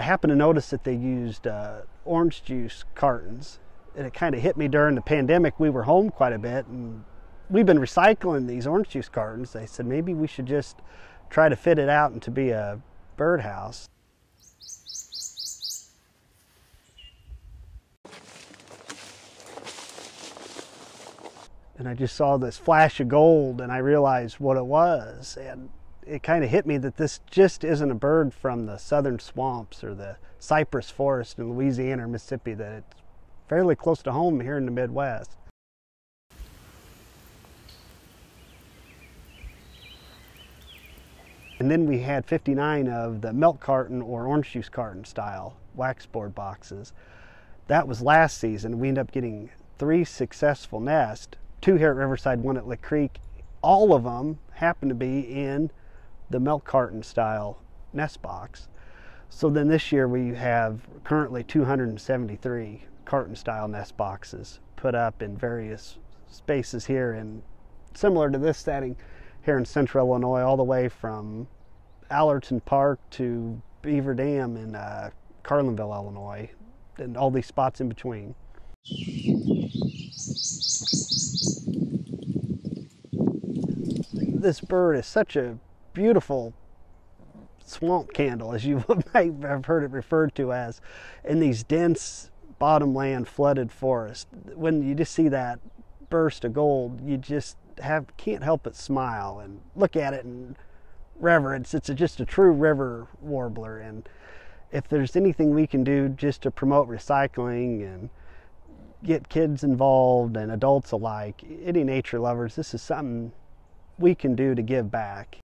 I happened to notice that they used uh, orange juice cartons, and it kind of hit me during the pandemic. We were home quite a bit, and we've been recycling these orange juice cartons. They said maybe we should just try to fit it out into be a birdhouse. And I just saw this flash of gold, and I realized what it was, and it kind of hit me that this just isn't a bird from the southern swamps or the cypress forest in Louisiana or Mississippi, that it's fairly close to home here in the Midwest. And then we had 59 of the milk carton or orange juice carton style wax board boxes. That was last season. We ended up getting three successful nests, two here at Riverside, one at Lick Creek. All of them happen to be in the milk carton style nest box. So then this year we have currently 273 carton style nest boxes put up in various spaces here and similar to this setting here in central Illinois, all the way from Allerton Park to Beaver Dam in uh, Carlinville, Illinois, and all these spots in between. This bird is such a beautiful swamp candle, as you might have heard it referred to as, in these dense bottomland flooded forests. When you just see that burst of gold, you just have can't help but smile and look at it and reverence. It's a, just a true river warbler, and if there's anything we can do just to promote recycling and get kids involved and adults alike, any nature lovers, this is something we can do to give back.